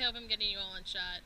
hope I'm getting you all in shot.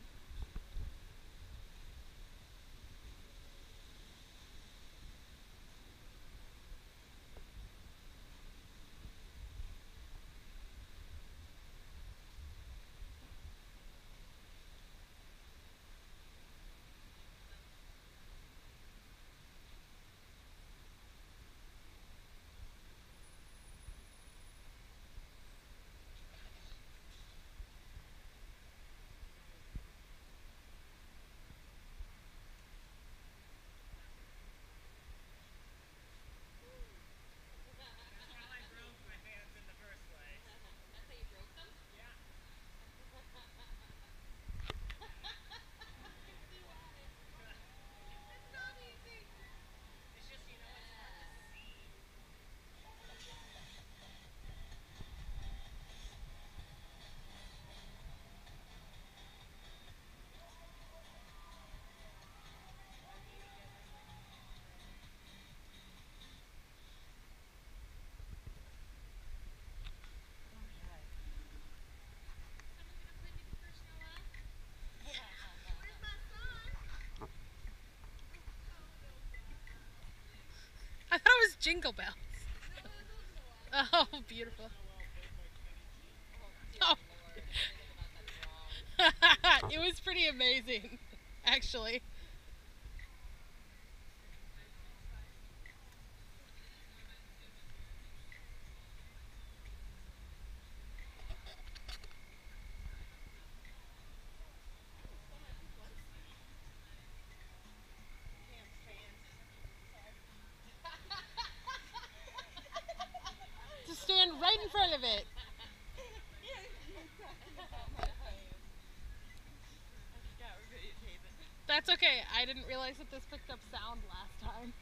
Jingle Bells. Oh, beautiful. Oh. it was pretty amazing, actually. I didn't realize that this picked up sound last time.